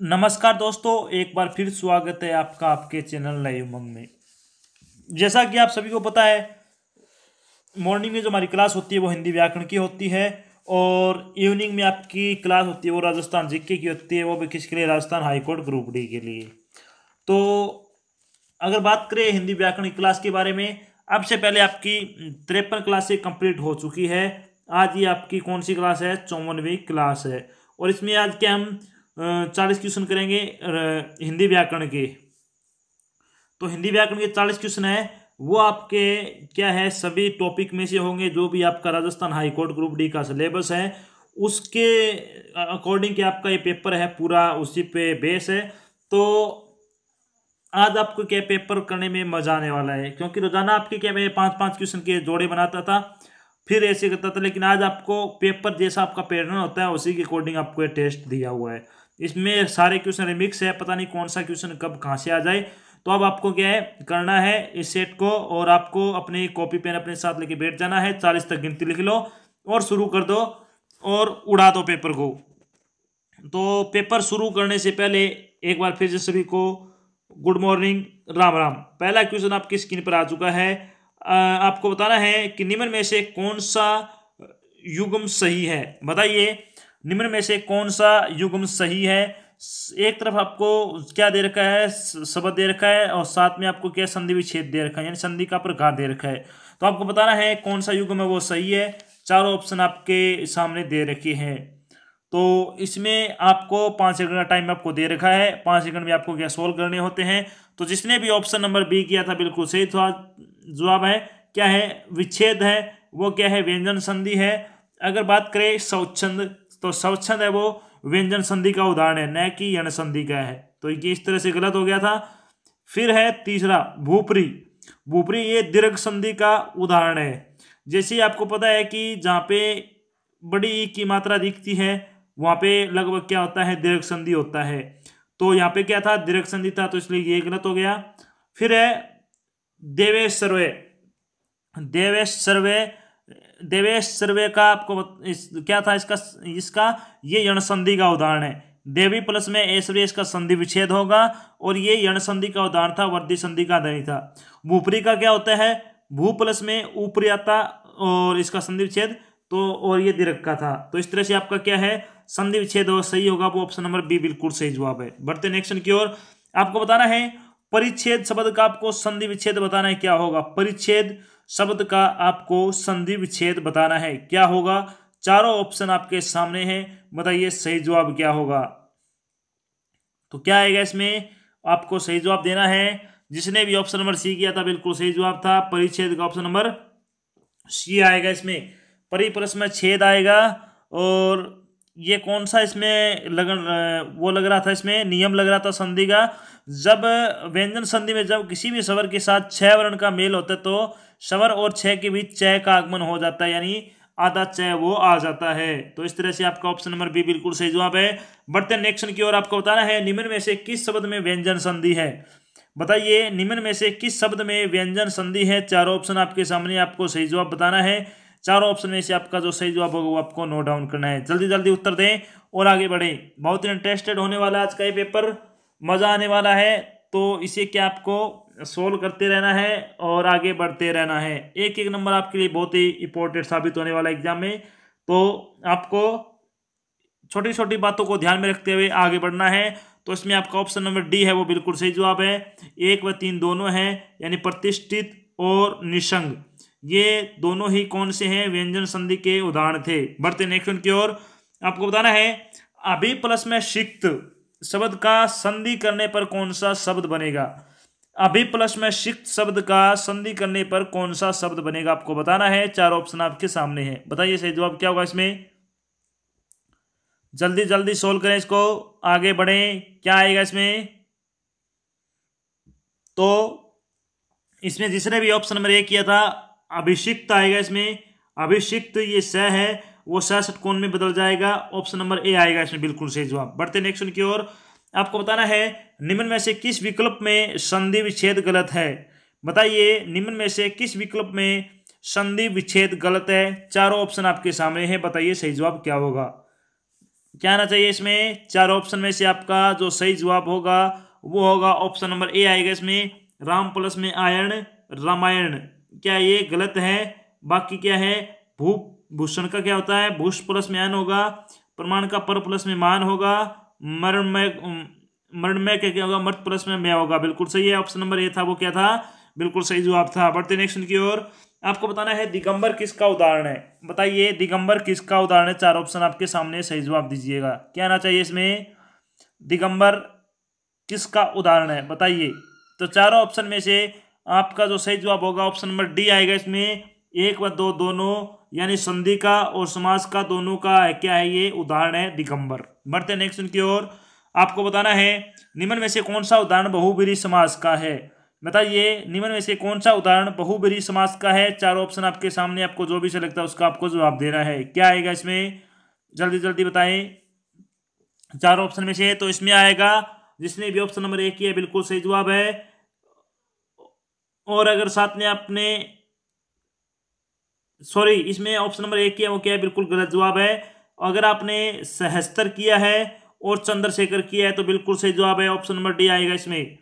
नमस्कार दोस्तों, एक बार फिर स्वागत है आपका आपके चैनल लाइव उमंग में। जैसा कि आप सभी को पता है मॉर्निंग में जो हमारी क्लास होती है वो हिंदी व्याकरण की होती है और इवनिंग में आपकी क्लास होती है वो राजस्थान जीके की होती है, वो भी किसके लिए? राजस्थान हाईकोर्ट ग्रुप डी के लिए। तो अगर बात करें हिंदी व्याकरण क्लास के बारे में, अब से पहले आपकी तिरपन क्लासें कंप्लीट हो चुकी है। आज ये आपकी कौन सी क्लास है? चौवनवीं क्लास है। और इसमें आज के हम चालीस क्वेश्चन करेंगे हिंदी व्याकरण के। तो हिंदी व्याकरण के चालीस क्वेश्चन है। वो आपके, क्या है, सभी टॉपिक में से होंगे, जो भी आपका Rajasthan high court group D का सिलेबस है, उसके अकॉर्डिंग के आपका ये पेपर है, पूरा उसी पे बेस है। तो आज आपको क्या पेपर करने में मज़ा आने वाला है, क्योंकि रोज़ाना आपके क्या, मैं पाँच पाँच क्वेश्चन के जोड़े बनाता था, फिर ऐसे करता था, लेकिन आज आपको पेपर जैसा आपका पैटर्न होता है, उसी के अकॉर्डिंग आपको ये टेस्ट दिया हुआ है। इसमें सारे क्वेश्चन रिमिक्स है, पता नहीं कौन सा क्वेश्चन कब, कहाँ से आ जाए। तो अब आपको क्या है, करना है इस सेट को और आपको अपने कॉपी पेन अपने साथ लेके बैठ जाना है। चालीस तक गिनती लिख लो और शुरू कर दो और उड़ा दो पेपर को। तो पेपर शुरू करने से पहले एक बार फिर से सभी को गुड मॉर्निंग राम राम। पहला क्वेश्चन आपकी स्क्रीन पर आ चुका है। आपको बताना है कि निम्न में से कौन सा युगम सही है? बताइए। निम्न में से कौन सा युग्म सही है? एक तरफ़ आपको क्या दे रखा है? शब्द दे रखा है और साथ में आपको क्या संधि विच्छेद दे रखा है? यानी संधि का प्रकार दे रखा है। तो आपको बताना है कौन सा युग्म है वो सही है। चारों ऑप्शन आपके सामने दे रखे हैं। तो इसमें आपको पाँच सेकंड का टाइम आपको दे रखा है। पाँच सेकंड में आपको क्या सोल्व करने होते हैं। तो जिसने भी ऑप्शन नंबर बी किया था, बिल्कुल सही था, जवाब है, क्या है? विच्छेद है। वो क्या है? व्यंजन संधि है। अगर बात करें स्वच्छंद तो स्वच्छंद है वो व्यंजन संधि का उदाहरण है, न कि यण संधि का है। तो ये इस तरह से गलत हो गया था। फिर है तीसरा, भूपरी। भूपरी ये दीर्घ संधि का उदाहरण है। जैसे आपको पता है कि जहाँ पे बड़ी की मात्रा दिखती है, वहाँ पे लगभग क्या होता है, दीर्घ संधि होता है। तो यहाँ पे क्या था, दीर्घ संधि था तो इसलिए ये गलत हो गया। फिर है देवेश सर्वे। देवेश सर्वे देवेश सर्वे का आपको इस, क्या था इसका इसका? ये यण संधि का उदाहरण है। देवी प्लस में ऐश्वर्य इसका संधि विच्छेद होगा और ये यण संधि का उदाहरण था वर्दी संधि का धनी था। भूपरी का क्या होता है? भू प्लस में ऊपरी आता और इसका संधि विच्छेद तो और ये दीर्घ का था। तो इस तरह से आपका क्या है? संधि विच्छेद और सही होगा वो ऑप्शन नंबर बी बिल्कुल सही जवाब है। बढ़ते नेक्स्ट की ओर। आपको बताना है परिच्छेद शब्द का आपको संधि विच्छेद बताना है क्या होगा? परिच्छेद शब्द का आपको संधि विच्छेद बताना है। क्या होगा? चारों ऑप्शन आपके सामने हैं। बताइए, सही जवाब क्या होगा? तो क्या आएगा इसमें? आपको सही जवाब देना है। जिसने भी ऑप्शन नंबर सी किया था, बिल्कुल सही जवाब था। परिच्छेद का ऑप्शन नंबर सी आएगा इसमें। परिप्रश्न छेद आएगा और ये कौन सा इसमें लगन वो लग रहा था इसमें, नियम लग रहा था संधि का। जब व्यंजन संधि में जब किसी भी स्वर के साथ छह वर्ण का मेल होता है तो स्वर और छह के बीच चय का आगमन हो जाता है, यानी आधा चय वो आ जाता है। तो इस तरह से आपका ऑप्शन नंबर बी बिल्कुल सही जवाब है। बढ़ते नेक्स्ट की ओर, आपको बताना है, निम्न में से किस शब्द में व्यंजन संधि है? बताइए, निम्न में से किस शब्द में व्यंजन संधि है? चारों ऑप्शन आपके सामने, आपको सही जवाब बताना है। चारों ऑप्शन में से आपका जो सही जवाब होगा वो आपको नोट डाउन करना है। जल्दी जल्दी उत्तर दें और आगे बढ़ें। बहुत ही इंटरेस्टेड होने वाला आज का ये पेपर मज़ा आने वाला है। तो इसे क्या आपको सोल्व करते रहना है और आगे बढ़ते रहना है। एक एक नंबर आपके लिए बहुत ही इंपॉर्टेंट साबित होने वाला एग्ज़ाम में। तो आपको छोटी छोटी बातों को ध्यान में रखते हुए आगे बढ़ना है। तो इसमें आपका ऑप्शन नंबर डी है, वो बिल्कुल सही जवाब है। एक व तीन दोनों हैं, यानी प्रतिष्ठित और निशंग ये दोनों ही कौन से हैं? व्यंजन संधि के उदाहरण थे। बढ़ते नेक्स्ट क्वेश्चन की ओर। आपको बताना है, अभी प्लस में शिक्त शब्द का संधि करने पर कौन सा शब्द बनेगा? अभी प्लस में शिक्त शब्द का संधि करने पर कौन सा शब्द बनेगा? आपको बताना है, चार ऑप्शन आपके सामने हैं। बताइए, सही जवाब क्या होगा इसमें? जल्दी जल्दी सोल्व करें इसको। आगे बढ़ें। क्या आएगा इसमें? तो इसमें जिसने भी ऑप्शन नंबर ए किया था अभिषिक्त आएगा इसमें। अभिषिक्त ये स है, वो स कौन में बदल जाएगा ऑप्शन नंबर ए आएगा इसमें बिल्कुल सही जवाब। बढ़ते नेक्स्ट की ओर। आपको बताना है, निम्न में से किस विकल्प में संधि विच्छेद गलत है? बताइए, निम्न में से किस विकल्प में संधि विच्छेद गलत है? चारों ऑप्शन आपके सामने हैं, बताइए सही जवाब क्या होगा। क्या आना चाहिए इसमें? चार ऑप्शन में से आपका जो सही जवाब होगा, वो होगा ऑप्शन नंबर ए आएगा इसमें। राम प्लस में आयन रामायण। क्या ये गलत है? बाकी क्या है? भू भूषण का क्या होता है? भूष प्लस में होगा, प्रमाण का पर प्लस में मान होगा, मरण में मरण में क्या क्या होगा? मर्द प्लस में मैं होगा। बिल्कुल सही है ऑप्शन नंबर ए था, वो क्या था? बिल्कुल सही जवाब था। बढ़ते नेक्स्ट की ओर। आपको बताना है, दिगंबर किसका उदाहरण है? बताइए, दिगंबर किसका उदाहरण है? चार ऑप्शन आपके सामने, सही जवाब दीजिएगा। क्या आना चाहिए इसमें? दिगंबर किसका उदाहरण है? बताइए। तो चारों ऑप्शन में से आपका जो सही जवाब होगा ऑप्शन नंबर डी आएगा इसमें। एक व दो दोनों, यानी संधि का और समास का दोनों का है, क्या है ये? उदाहरण है दिगंबर। बढ़ते नेक्स्ट की ओर। आपको बताना है, निम्न में से कौन सा उदाहरण बहुबरी समास का है? बताइए, निम्न में से कौन सा उदाहरण बहुबरी समास का है? चार ऑप्शन आपके सामने, आपको जो भी से लगता है उसका आपको जवाब देना है। क्या आएगा इसमें? जल्दी जल्दी बताएँ। चार ऑप्शन में से तो इसमें आएगा, जिसने भी ऑप्शन नंबर एक किया बिल्कुल सही जवाब है। और अगर साथ में आपने सॉरी इसमें ऑप्शन नंबर एक किया, वो क्या है? बिल्कुल गलत जवाब है। अगर आपने सहस्तर किया है और चंद्रशेखर किया है तो बिल्कुल सही जवाब है ऑप्शन नंबर डी आएगा इसमें।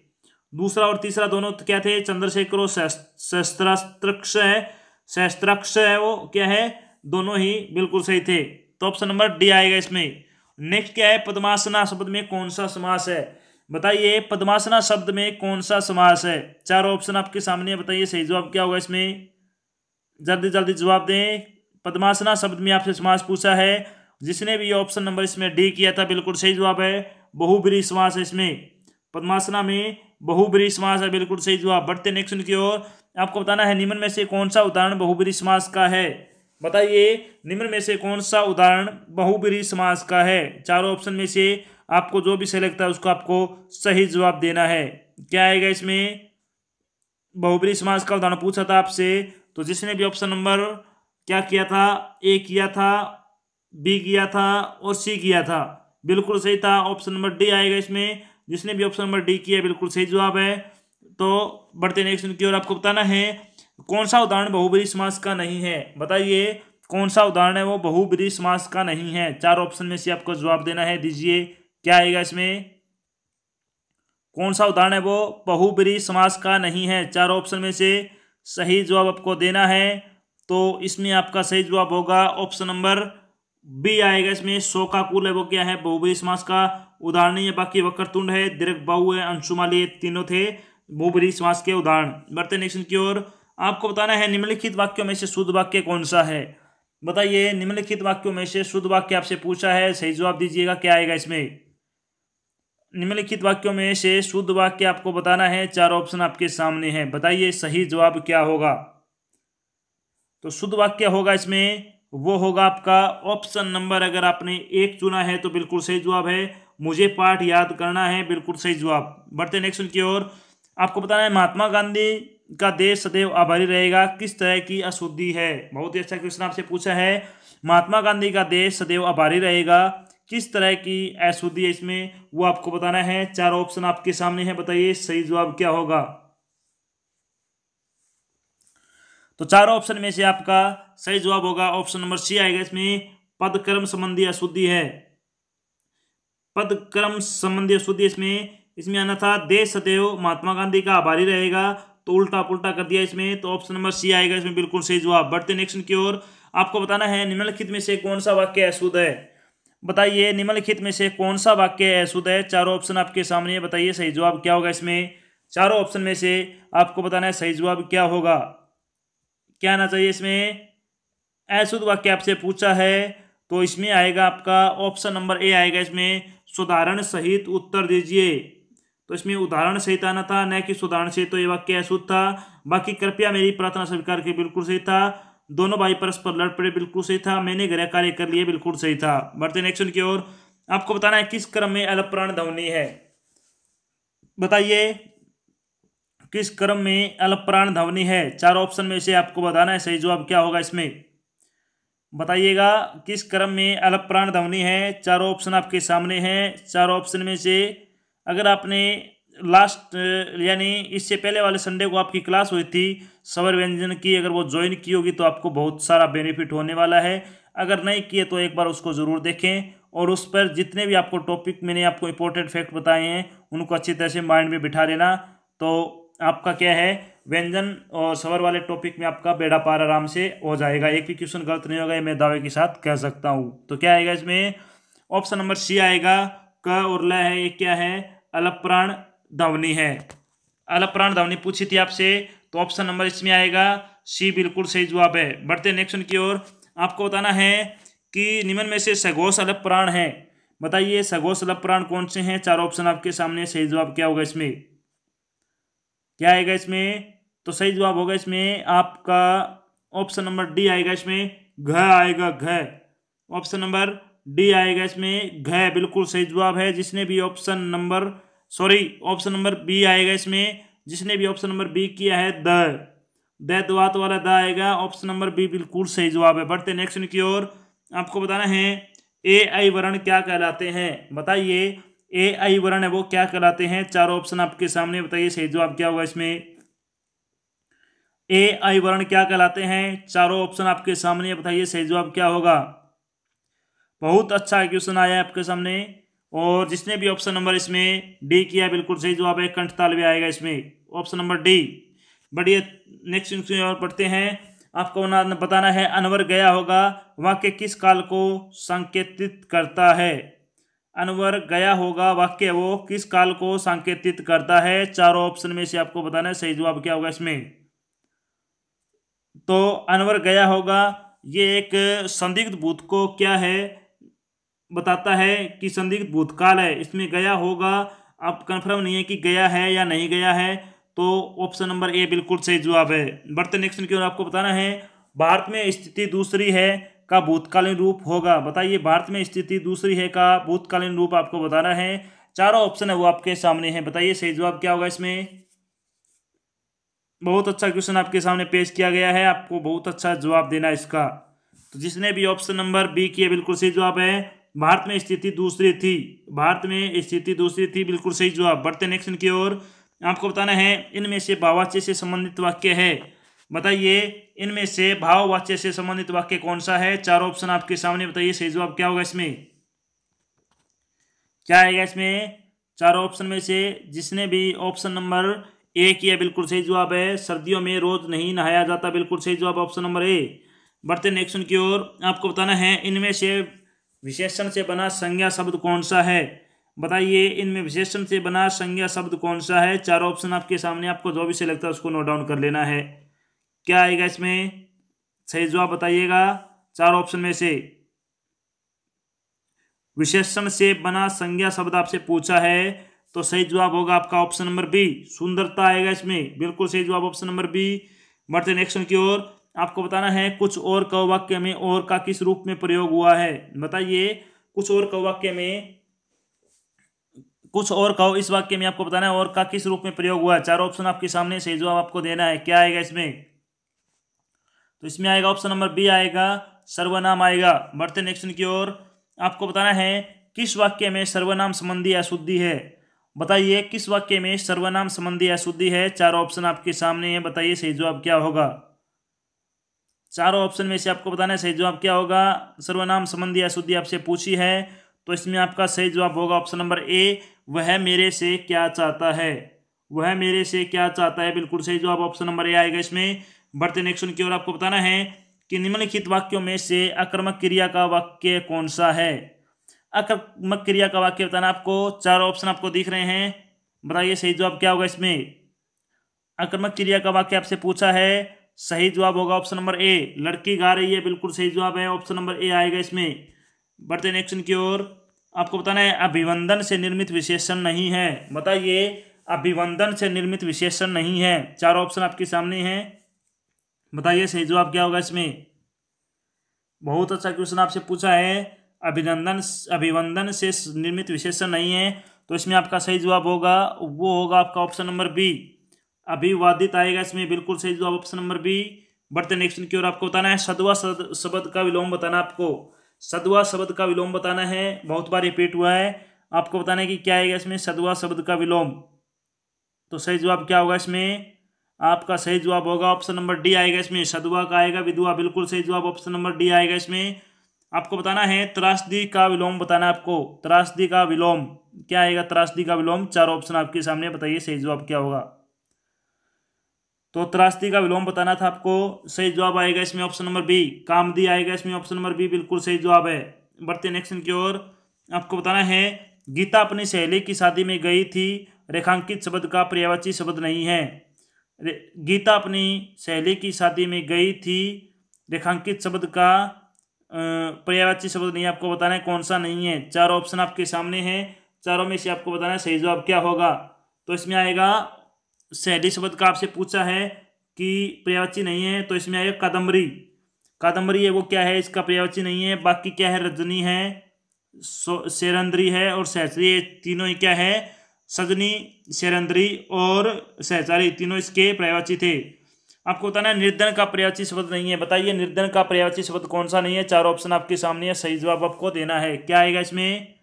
दूसरा और तीसरा दोनों क्या थे? चंद्रशेखर और शस्त्रास्त्रक्ष है। शस्त्राक्ष है वो, क्या है? दोनों ही बिल्कुल सही थे। तो ऑप्शन नंबर डी आएगा इसमें। नेक्स्ट क्या है? पद्मासना शब्द में कौन सा समास है? बताइए, पद्मासना शब्द में कौन सा समास है? चार ऑप्शन आपके सामने है, बताइए सही जवाब क्या होगा इसमें? जल्दी जल्दी जवाब दें। पद्मासना शब्द में आपसे समास पूछा है, जिसने भी ऑप्शन नंबर इसमें डी किया था, बिल्कुल सही जवाब है, बहुब्री समास है इसमें। पद्मासना में बहुब्री समास है, बिल्कुल सही जवाब। बढ़ते नेक्स्ट की ओर। आपको बताना है, निम्न में से कौन सा उदाहरण बहुब्री समास का है? बताइए, निम्न में से कौन सा उदाहरण बहुब्री समास का है? चारों ऑप्शन में से आपको जो भी सही लगता है उसको आपको सही जवाब देना है। क्या आएगा इसमें? बहुबरी समाज का उदाहरण पूछा था आपसे तो जिसने भी ऑप्शन नंबर क्या किया था? ए किया था बी किया था और सी किया था। बिल्कुल सही था ऑप्शन नंबर डी आएगा इसमें। जिसने भी ऑप्शन नंबर डी किया, बिल्कुल सही जवाब है। तो बढ़ते नेक्स्ट की ओर, आपको बताना है कौन सा उदाहरण बहुबरी समास का नहीं है? बताइए कौन सा उदाहरण है वो बहुबरी समास का नहीं है? चार ऑप्शन में से आपको जवाब देना है, दीजिए। क्या आएगा इसमें? कौन सा उदाहरण है वो? बहुबरी समास का नहीं है। चार ऑप्शन में से सही जवाब आपको देना है। तो इसमें आपका सही जवाब होगा ऑप्शन नंबर बी आएगा इसमें। सो का कुल है वो क्या है? बहुबरी समास का। उदाहरण है बाकी वक्रतुंड है। दीर्घ बाहु है अंशुमाली तीनों थे बहुबरी समास के उदाहरण। बढ़ते नेक्स्ट की ओर। आपको बताना है निम्नलिखित वाक्यों में से शुद्ध वाक्य कौन सा है? बताइए, निम्नलिखित वाक्यों में से शुद्ध वाक्य आपसे पूछा है। सही जवाब दीजिएगा, क्या आएगा इसमें? निम्नलिखित वाक्यों में से शुद्ध वाक्य आपको बताना है। चार ऑप्शन आपके सामने हैं। बताइए, सही जवाब क्या होगा? तो शुद्ध वाक्य होगा इसमें, वो होगा आपका ऑप्शन नंबर अगर आपने एक चुना है तो बिल्कुल सही जवाब है। मुझे पाठ याद करना है, बिल्कुल सही जवाब। बढ़ते नेक्स्ट की ओर। आपको बताना है, महात्मा गांधी का देश सदैव आभारी रहेगा। किस तरह की अशुद्धि है? बहुत ही अच्छा क्वेश्चन आपसे पूछा है। महात्मा गांधी का देश सदैव आभारी रहेगा। किस तरह की अशुद्धि है इसमें, वो आपको बताना है। चार ऑप्शन आपके सामने है, बताइए सही जवाब क्या होगा। तो चार ऑप्शन में से आपका सही जवाब होगा। ऑप्शन नंबर सी आएगा इसमें पद कर्म संबंधी अशुद्धि है। पद कर्म संबंधी अशुद्धि इसमें इसमें आना था देश सदैव महात्मा गांधी का आभारी रहेगा तो उल्टा पुल्टा कर दिया इसमें तो ऑप्शन नंबर सी आएगा इसमें, बिल्कुल सही जवाब। बढ़ते नेक्स्ट की ओर। आपको बताना है, निम्नलिखित में से कौन सा वाक्य अशुद्ध है? बताइए, निम्नलिखित में से कौन सा वाक्य अशुद्ध है। चारों ऑप्शन आपके सामने बताइए सही जवाब क्या होगा इसमें? चारों ऑप्शन में से आपको बताना है सही जवाब क्या होगा? क्या आना चाहिए इसमें? अशुद्ध वाक्य आपसे पूछा है तो इसमें आएगा आपका ऑप्शन नंबर ए आएगा इसमें, सुधारण सहित उत्तर दीजिए। तो इसमें उदाहरण सहित आना था, न कि सुधारण सहित तो ये वाक्य अशुद्ध था। बाकी कृपया मेरी प्रार्थना स्वीकार के, बिल्कुल सही था। दोनों भाई परस्पर लड़ पड़े, बिल्कुल सही था। मैंने गृह कार्य कर लिए, बिल्कुल सही था। बढ़ते नेक्स्ट की ओर। आपको बताना है किस क्रम में अलप्राण ध्वनि है। बताइए, किस क्रम में अलप्राण ध्वनि है? चार ऑप्शन में से आपको बताना है। सही जवाब क्या होगा इसमें? बताइएगा, किस क्रम में अलप्राण ध्वनि है? चारों ऑप्शन आपके सामने हैं। चारों ऑप्शन में से अगर आपने लास्ट यानी इससे पहले वाले संडे को आपकी क्लास हुई थी सवर व्यंजन की, अगर वो ज्वाइन की होगी तो आपको बहुत सारा बेनिफिट होने वाला है। अगर नहीं किए तो एक बार उसको ज़रूर देखें और उस पर जितने भी आपको टॉपिक मैंने आपको इंपॉर्टेंट फैक्ट बताए हैं, उनको अच्छी तरह से माइंड में बिठा लेना। तो आपका क्या है, व्यंजन और सवर वाले टॉपिक में आपका बेड़ा पार आराम से हो जाएगा। एक भी क्वेश्चन गलत नहीं होगा, ये मैं दावे के साथ कह सकता हूँ। तो क्या आएगा इसमें? ऑप्शन नंबर सी आएगा, क और ल है, ये क्या है? अलप्राण ध्वनि है। अलप्राण ध्वनि पूछी थी आपसे तो ऑप्शन नंबर इसमें आएगा। सी बिल्कुल सही जवाब है। बढ़ते नेक्स्ट की ओर। आपको बताना है कि निम्न में से सघोष अलग प्राण है। बताइए सघोष अलग प्राण कौन से हैं? चार ऑप्शन आपके सामने, सही जवाब क्या होगा इसमें? क्या आएगा इसमें? तो सही जवाब होगा इसमें, आपका ऑप्शन नंबर डी आएगा इसमें, घ आएगा, घ। ऑप्शन नंबर डी आएगा इसमें, घ, बिल्कुल सही जवाब है। जिसने भी option number sorry option number B आएगा इसमें, जिसने भी ऑप्शन नंबर बी किया है, द। द वाला द आएगा ऑप्शन नंबर बी बिल्कुल सही जवाब है। बढ़ते नेक्स्ट की ओर। आपको बताना है ए आई वर्ण क्या कहलाते हैं? बताइए ए आई वर्ण है वो क्या कहलाते हैं? चारों ऑप्शन आपके सामने, बताइए सही जवाब क्या होगा इसमें? ए आई वर्ण क्या कहलाते हैं? चारों ऑप्शन आपके सामने, बताइए सही जवाब क्या होगा? बहुत अच्छा क्वेश्चन आया आपके सामने। और जिसने भी ऑप्शन नंबर इसमें डी किया, बिल्कुल सही जवाब है कंठ तालवे आएगा इसमें। ऑप्शन नंबर डी बढ़िया नेक्स्ट क्वेश्चन और पढ़ते हैं। आपको बताना है, अनवर गया होगा, वाक्य किस काल को संकेतित करता है? अनवर गया होगा, वाक्य वो किस काल को संकेतित करता है? चारों ऑप्शन में से आपको बताना है, सही जवाब क्या होगा इसमें? तो अनवर गया होगा, ये एक संदिग्ध भूत को क्या है? बताता है कि संदिग्ध भूतकाल है, इसमें गया होगा। अब कंफर्म नहीं है कि गया है या नहीं गया है तो ऑप्शन नंबर ए बिल्कुल सही जवाब है। बढ़ते नेक्स्ट की ओर आपको बताना है, भारत में स्थिति दूसरी है का भूतकालीन रूप होगा। बताइए, भारत में स्थिति दूसरी है का भूतकालीन रूप आपको बताना है। चारों ऑप्शन है वो आपके सामने है। बताइए, सही जवाब क्या होगा इसमें? बहुत अच्छा क्वेश्चन आपके सामने पेश किया गया है। आपको बहुत अच्छा जवाब देना इसका। तो जिसने भी ऑप्शन नंबर बी किया, बिल्कुल सही जवाब है। भारत में स्थिति दूसरी थी। भारत में स्थिति दूसरी थी, बिल्कुल सही जवाब। बढ़ते नेक्स्ट की ओर। आपको बताना है, इनमें से भाववाच्य से संबंधित वाक्य है। बताइए, इनमें से भाववाच्य से संबंधित वाक्य कौन सा है? चार ऑप्शन आपके सामने, बताइए सही जवाब क्या होगा इसमें? क्या आएगा इसमें? चार ऑप्शन में से जिसने भी ऑप्शन नंबर ए किया, बिल्कुल सही जवाब है। सर्दियों में रोज नहीं नहाया जाता, बिल्कुल सही जवाब ऑप्शन नंबर ए। बढ़ते नेक्स्ट की ओर। आपको बताना है, इनमें से विशेषण से बना संज्ञा शब्द कौन सा है? बताइए, इनमें विशेषण से बना संज्ञा शब्द कौन सा है? चार ऑप्शन आपके सामने, आपको जो भी से लगता है उसको नोट डाउन कर लेना है। क्या आएगा इसमें? सही जवाब बताइएगा, चार ऑप्शन में से। विशेषण से बना संज्ञा शब्द आपसे पूछा है तो सही जवाब होगा आपका ऑप्शन नंबर बी। सुंदरता आएगा इसमें, बिल्कुल सही जवाब ऑप्शन नंबर बी। बढ़ते नेक्स्ट की ओर। आपको बताना है, कुछ और कवाक्य में और का किस रूप में प्रयोग हुआ है? बताइए, कुछ और कवाक्य में, कुछ और कहो इस वाक्य में आपको बताना है, और का किस रूप में प्रयोग हुआ है? चार ऑप्शन आपके सामने सही जवाब आपको देना है, क्या आएगा इसमें? तो इसमें आएगा ऑप्शन नंबर बी आएगा, सर्वनाम आएगा। बढ़ते नेक्स्ट की ओर। आपको बताना है, किस वाक्य में सर्वनाम संबंधी अशुद्धि है? बताइए, किस वाक्य में सर्वनाम संबंधी अशुद्धि है? चार ऑप्शन आपके सामने है, बताइए, सही जवाब क्या होगा? चारों ऑप्शन में से आपको बताना है, सही जवाब क्या होगा? सर्वनाम संबंधी अशुद्धि आपसे पूछी है तो इसमें आपका सही जवाब होगा ऑप्शन नंबर ए वह मेरे से क्या चाहता है? वह मेरे से क्या चाहता है? बिल्कुल सही जवाब ऑप्शन नंबर ए आएगा इसमें। बढ़ते नेक्स्ट की ओर, आपको बताना है कि निम्नलिखित वाक्यों में से आक्रमक क्रिया का वाक्य कौन सा है? आक्रमक क्रिया का वाक्य बताना आपको, चार ऑप्शन आपको दिख रहे हैं। बताइए सही जवाब क्या होगा इसमें? आक्रमक क्रिया का वाक्य आपसे पूछा है सही जवाब होगा ऑप्शन नंबर ए। लड़की गा रही है, बिल्कुल सही जवाब है। ऑप्शन नंबर ए आएगा इसमें। बढ़ते नेक्स्ट की ओर। आपको बताना है, अभिवंदन से निर्मित विशेषण नहीं है। बताइए, अभिवंदन से निर्मित विशेषण नहीं है। चार ऑप्शन आपके सामने हैं। बताइए, सही जवाब क्या होगा इसमें? बहुत अच्छा क्वेश्चन आपसे पूछा है। अभिनंदन, अभिवंदन से निर्मित विशेषण नहीं है तो इसमें आपका सही जवाब होगा, वो होगा आपका ऑप्शन नंबर बी। अभिवादित आएगा, इसमें बिल्कुल सही जवाब ऑप्शन नंबर बी बढ़ते नेक्स्ट की ओर, आपको बताना है, सदवा शब्द का विलोम बताना आपको। सदवा शब्द का विलोम बताना है, बहुत बार रिपीट हुआ है। आपको बताना है कि क्या आएगा इसमें, सदवा शब्द का विलोम। तो सही जवाब क्या होगा इसमें? आपका सही जवाब होगा ऑप्शन नंबर डी आएगा इसमें, सदवा का आएगा, विधवा, बिल्कुल सही जवाब ऑप्शन नंबर डी आएगा इसमें। आपको बताना है, त्रासदी का विलोम बताना आपको। त्रासदी का विलोम, क्या आएगा, त्रासदी का विलोम? चार ऑप्शन आपके सामने, बताइए सही जवाब क्या होगा। तो त्रासदी का विलोम बताना था आपको। सही जवाब आएगा इसमें ऑप्शन नंबर बी। कामदी आएगा इसमें ऑप्शन नंबर बी। बिल्कुल सही जवाब है। बढ़ते नेक्स्ट की ओर। आपको बताना है, गीता अपनी सहेली की शादी में गई थी। रेखांकित शब्द का पर्यावाची शब्द नहीं है। गीता अपनी सहेली की शादी में गई थी। रेखांकित शब्द का पर्यावाची शब्द नहीं आपको बताना है कौन सा नहीं है। चार ऑप्शन आपके सामने हैं। चारों में से आपको बताना है सही जवाब क्या होगा। तो इसमें आएगा सहेली शब्द का आपसे पूछा है कि पर्यावाची नहीं है तो इसमें आएगा कादम्बरी कादम्बरी है वो क्या है? इसका पर्यावाची नहीं है, बाकी क्या है? रजनी है शेरंद्री है और सहचरी ये तीनों ही क्या है? सजनी शेरंद्री और सहचारी तीनों इसके पर्यावाची थे। आपको बताना है, निर्धन का पर्यावाची शब्द नहीं है। बताइए, निर्धन का पर्यावाची शब्द कौन सा नहीं है? चार ऑप्शन आपके सामने है, सही जवाब आपको देना है। क्या आएगा इसमें?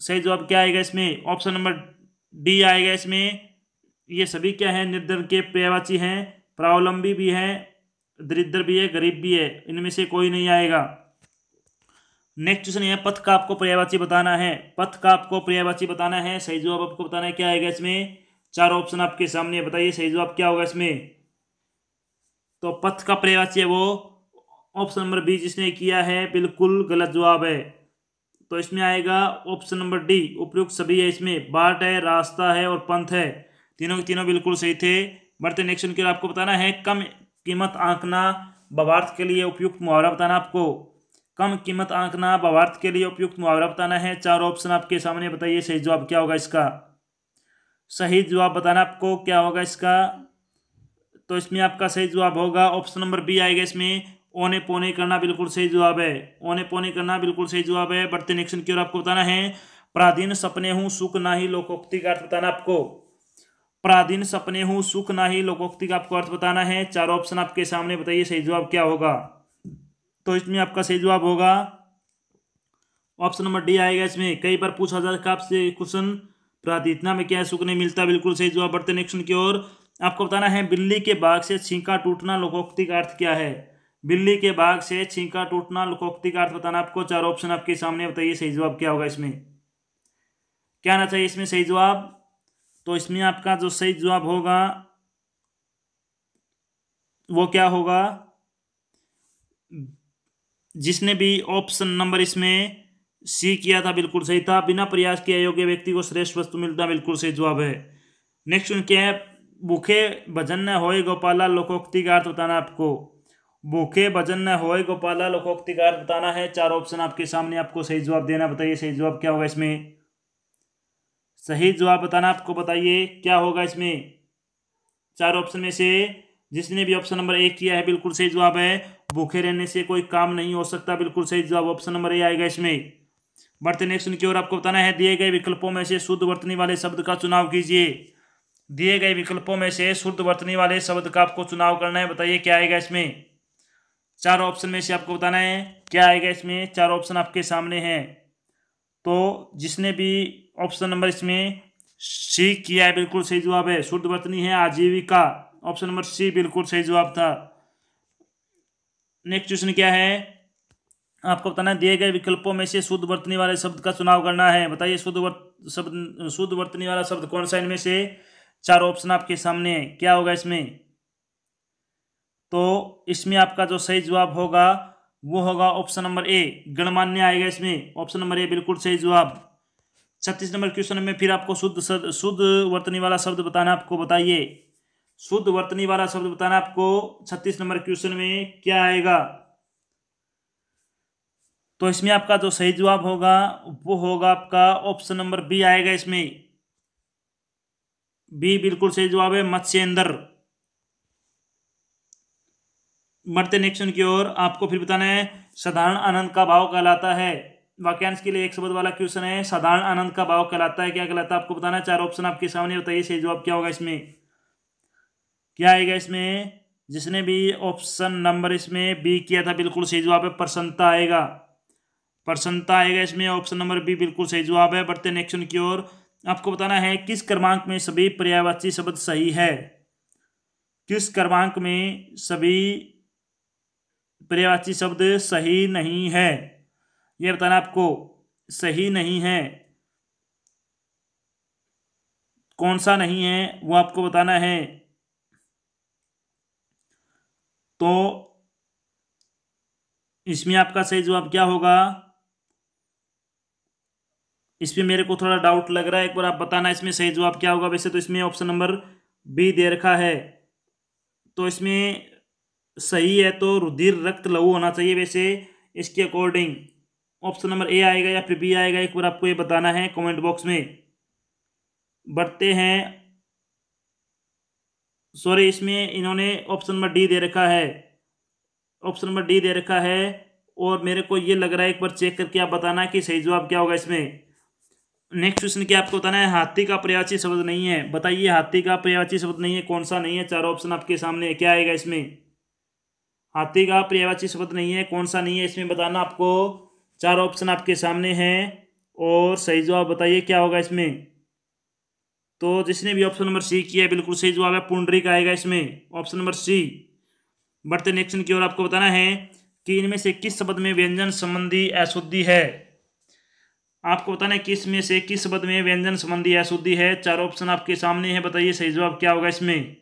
सही जवाब क्या आएगा इसमें? ऑप्शन नंबर डी आएगा इसमें। ये सभी क्या है? निर्धन के पर्यावाची हैं, प्रावलंबी भी हैं, दरिद्र भी है, गरीब भी है। इनमें से कोई नहीं आएगा। नेक्स्ट क्वेश्चन है, पथ का आपको पर्यावाची बताना है। पथ का आपको पर्यावाची बताना है, सही जवाब आपको बताना है, क्या आएगा इसमें? चार ऑप्शन आपके सामने बताइए सही जवाब क्या होगा इसमें? तो पथ का पर्यावाची है वो ऑप्शन नंबर बी जिसने किया है, बिल्कुल गलत जवाब है। तो इसमें आएगा ऑप्शन नंबर डी उपयुक्त सभी है इसमें। बाट है, रास्ता है और पंथ है। तीनों के तीनों बिल्कुल सही थे। बढ़ते नेक्स्ट के आपको बताना है, कम कीमत आंकना बवार्थ के लिए उपयुक्त मुहावरा बताना आपको। कम कीमत आंकना बवार्थ के लिए उपयुक्त मुहावरा बताना है। चार ऑप्शन आपके सामने, बताइए सही जवाब क्या होगा इसका। सही जवाब बताना आपको, क्या होगा इसका। तो इसमें आपका सही जवाब होगा ऑप्शन नंबर बी आएगा इसमें। ओने पोने करना बिल्कुल सही जवाब है। ओने पोने करना बिल्कुल सही जवाब है। बढ़ते नेक्स्ट की ओर आपको बताना है, प्राधीन सपने हूँ, सुख ना ही लोकोक्ति का अर्थ बताना आपको। पराधीन सपने हूँ, सुख ना ही लोकोक्ति का आपको अर्थ बताना है। चार ऑप्शन आपके सामने, बताइए सही जवाब क्या होगा? तो इसमें आपका सही जवाब होगा। ऑप्शन नंबर डी आएगा इसमें। कई बार पूछा जाएगा आपसे क्वेश्चन प्राधितना में क्या सुख नहीं मिलता। बिल्कुल सही जवाब, बढ़ते नेक्स्ट की ओर। आपको बताना है, बिल्ली के बाघ से छींका टूटना लोकोक्ति का अर्थ क्या है? बिल्ली के बाघ से छींका टूटना लोकोक्ति का अर्थ बताना आपको। चार ऑप्शन आपके सामने, बताइए सही जवाब क्या होगा इसमें? क्या आना चाहिए इसमें सही जवाब? तो इसमें आपका जो सही जवाब होगा, वो क्या होगा? जिसने भी ऑप्शन नंबर इसमें सी किया था, बिल्कुल सही था। बिना प्रयास किए योग्य व्यक्ति को श्रेष्ठ वस्तु मिलता बिल्कुल सही जवाब है। नेक्स्ट क्या है, भूखे भजन न होए गोपाला लोकोक्ति का अर्थ बताना आपको। भूखे भजन न होए गोपाला लोकोक्ति का अर्थ बताना है। चार ऑप्शन आपके सामने, आपको सही जवाब देना, बताइए सही जवाब क्या होगा इसमें? सही जवाब बताना आपको बताइए, क्या होगा इसमें? चार ऑप्शन में से जिसने भी ऑप्शन नंबर एक किया है, बिल्कुल सही जवाब है। भूखे रहने से कोई काम नहीं हो सकता, बिल्कुल सही जवाब ऑप्शन नंबर ए आएगा इसमें। बढ़ते नेक्स्ट की ओर आपको बताना है, दिए गए विकल्पों में से शुद्ध वर्तनी वाले शब्द का चुनाव कीजिए। दिए गए विकल्पों में से शुद्ध वर्तनी वाले शब्द का आपको चुनाव करना है, बताइए क्या आएगा इसमें? चार ऑप्शन में से आपको बताना है, क्या आएगा इसमें? चार ऑप्शन आपके सामने हैं। तो जिसने भी ऑप्शन नंबर इसमें सी किया है, बिल्कुल सही जवाब है। शुद्ध वर्तनी है, आजीविका। ऑप्शन नंबर सी, बिल्कुल सही जवाब था। नेक्स्ट क्वेश्चन क्या है? आपको बताना दिए गए विकल्पों में से शुद्ध वर्तनी वाले शब्द का चुनाव करना है। बताइए, शुद्ध वर्त, शब्द, शुद्ध वर्तनी वाला शब्द कौन सा इनमें से? चार ऑप्शन आपके सामने। है क्या होगा इसमें? तो इसमें आपका जो सही जवाब होगा, वो होगा ऑप्शन नंबर ए गणमान्य आएगा इसमें। ऑप्शन नंबर ए बिल्कुल सही जवाब। छत्तीस नंबर क्वेश्चन में फिर आपको शुद्ध शुद्ध वर्तनी वाला शब्द बताना, आपको बताइए। शुद्ध वर्तनी वाला शब्द बताना आपको छत्तीस नंबर क्वेश्चन में क्या आएगा? तो इसमें आपका जो सही जवाब होगा, वो होगा आपका ऑप्शन नंबर बी आएगा इसमें। बी बिल्कुल सही जवाब है, मत्स्येंद्र। मरते नेक्स्ट की ओर, आपको फिर बताना है, साधारण आनंद का भाव कहलाता है। वाक्यांश के लिए एक शब्द वाला क्वेश्चन है, साधारण आनंद का भाव कहलाता है, क्या कहलाता है? आपको बताना चार ऑप्शन आपके सामने, बताइए सही जवाब क्या होगा इसमें? क्या आएगा इसमें? जिसने भी ऑप्शन नंबर इसमें बी किया था, बिल्कुल सही जवाब है, प्रसन्नता आएगा। प्रसन्नता आएगा इसमें, ऑप्शन नंबर बी बिल्कुल सही जवाब है। बढ़ते नेक्स्ट की ओर। आपको बताना है, किस क्रमांक में सभी पर्यावाची शब्द सही है? किस क्रमांक में सभी पर्यायवाची शब्द सही नहीं है? यह बताना आपको सही नहीं है। कौन सा नहीं है, वो आपको बताना है। तो इसमें आपका सही जवाब क्या होगा? इसमें मेरे को थोड़ा डाउट लग रहा है, एक बार आप बताना इसमें सही जवाब क्या होगा। वैसे तो इसमें ऑप्शन नंबर बी दे रखा है। तो इसमें सही है तो रुधिर रक्त लहू होना चाहिए वैसे, इसके अकॉर्डिंग ऑप्शन नंबर ए आएगा या फिर बी आएगा, एक बार आपको ये बताना है कमेंट बॉक्स में। बढ़ते हैं। सॉरी इसमें इन्होंने ऑप्शन नंबर डी दे रखा है। ऑप्शन नंबर डी दे रखा है और मेरे को ये लग रहा है एक बार चेक करके आप बताना कि सही जवाब क्या होगा इसमें। नेक्स्ट क्वेश्चन क्या आपको बताना है? हाथी का प्रयाची शब्द नहीं है। बताइए, हाथी का प्रयाची शब्द नहीं है, कौन सा नहीं है? चार ऑप्शन आपके सामने क्या आएगा इसमें? हाथी का पर्यावाची शब्द नहीं है, कौन सा नहीं है? इसमें बताना आपको चार ऑप्शन आपके सामने हैं और सही जवाब बताइए, क्या होगा इसमें? तो जिसने भी ऑप्शन नंबर सी किया बिल्कुल सही जवाब है, पुंडरी का आएगा इसमें ऑप्शन नंबर सी बढ़ते नेक्स्ट की ओर आपको बताना है कि इनमें से किस शब्द में व्यंजन संबंधी अशुद्धि है? आपको बताना है किसमें से किस शब्द में व्यंजन संबंधी अशुद्धि है? चार ऑप्शन आपके सामने है, बताइए सही जवाब क्या होगा इसमें?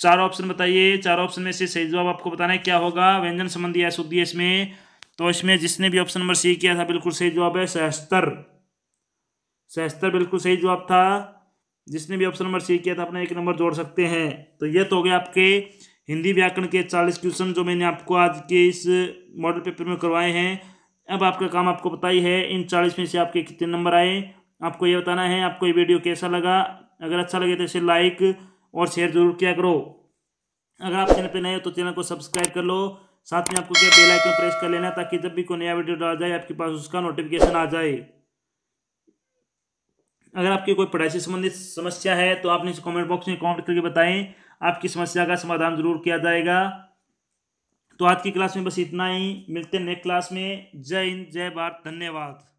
चार ऑप्शन बताइए। चार ऑप्शन में से सही जवाब आपको बताना है, क्या होगा? व्यंजन संबंधी अशुद्धि है इसमें। तो इसमें जिसने भी ऑप्शन नंबर सी किया था, बिल्कुल सही जवाब है, सहस्तर। सहस्तर बिल्कुल सही जवाब था। जिसने भी ऑप्शन नंबर सी किया था, अपना एक नंबर जोड़ सकते हैं। तो ये तो हो गया आपके हिंदी व्याकरण के चालीस क्वेश्चन जो मैंने आपको आज के इस मॉडल पेपर में करवाए हैं। अब आपका काम आपको पता ही है, इन चालीस में से आपके कितने नंबर आए? आपको ये बताना है, आपको ये वीडियो कैसा लगा? अगर अच्छा लगे तो इसे लाइक और शेयर ज़रूर किया करो। अगर आप चैनल पर नए हो तो चैनल को सब्सक्राइब कर लो। साथ में आपको क्या बेल आइकन प्रेस कर लेना ताकि जब भी कोई नया वीडियो डाला जाए, आपके पास उसका नोटिफिकेशन आ जाए। अगर आपकी कोई पढ़ाई से संबंधित समस्या है तो आप नीचे कमेंट बॉक्स में कमेंट करके बताएँ। आपकी समस्या का समाधान ज़रूर किया जाएगा। तो आज की क्लास में बस इतना ही। मिलते हैं नेक्स्ट क्लास में। जय हिंद, जय भारत। धन्यवाद।